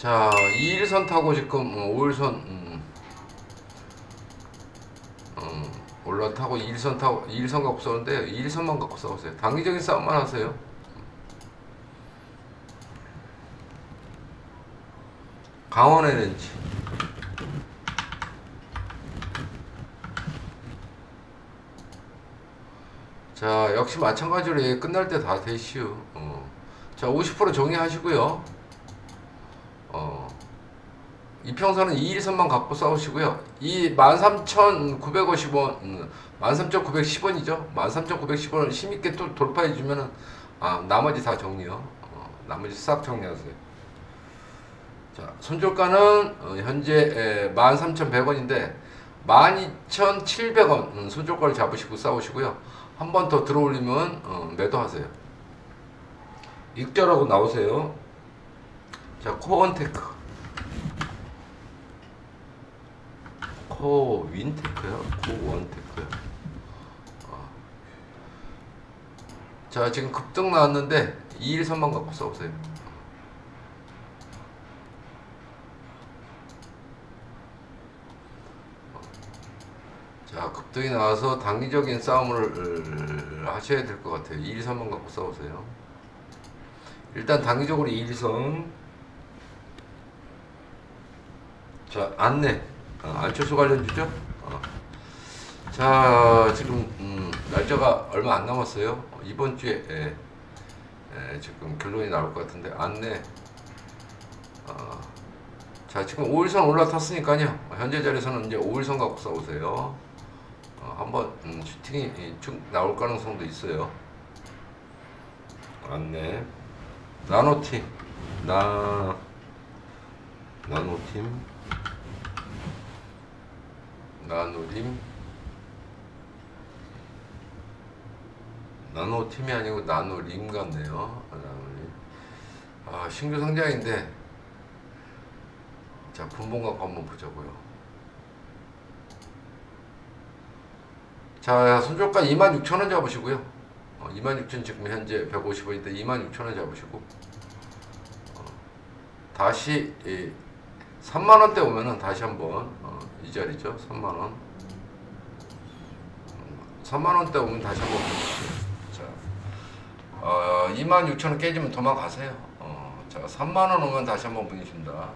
자, 2일선 타고 지금 어, 5일선 음, 음, 올라타고 2일선 타고 2일선 갖고 싸우는데 2일선만 갖고 싸우세요. 단기적인 싸움만 하세요. 렌치. 자, 역시 마찬가지로 얘 끝날 때 다 되시오. 어. 자, 50% 정리하시고요. 어. 이평선은 2일선만 갖고 싸우시고요. 이 13,950원, 음, 13,910원이죠. 13,910원을 힘있게 또 돌파해주면은, 아, 나머지 다 정리요. 어, 나머지 싹 정리하세요. 자, 손절가는 어, 현재 13,100원인데, 12,700원 음, 손절가를 잡으시고 싸우시고요. 한 번 더 들어올리면 어, 매도하세요. 익절하고 나오세요. 자, 코언테크. 코윈테크요? 코원테크요. 어. 자, 지금 급등 나왔는데 2일선만 갖고 싸우세요. 자, 급등이 나와서 단기적인 싸움을 어, 하셔야 될 것 같아요. 2일선만 갖고 싸우세요. 일단 단기적으로 2일선. 자, 안내. 어, 안철수 관련 주죠? 어. 자, 지금 음, 날짜가 얼마 안 남았어요. 어, 이번 주에 예, 예, 지금 결론이 나올 것 같은데 안내. 어, 자, 지금 5일선 올라탔으니까요. 현재 자리에서는 이제 5일선 갖고 싸우세요. 어, 한번 음, 슈팅이 이, 쭉 나올 가능성도 있어요. 안내. 나노팀. 나 나노팀. 나노림. 나노팀이 아니고 나노림 같네요. 아, 신규 상장인데 자, 분봉 갖고 한번 보자고요. 자, 손절가 26,000원 잡으시고요. 어, 26,000 지금 현재 150원인데 26,000원 잡으시고 어, 다시 이 3만 원대 오면은 다시 한번 어, 이 자리죠. 3만 원. 3만 원대 오면 다시 한번. 자, 어, 26,000원 깨지면 도망가세요. 어, 자, 3만 원 오면 다시 한번 보내준다.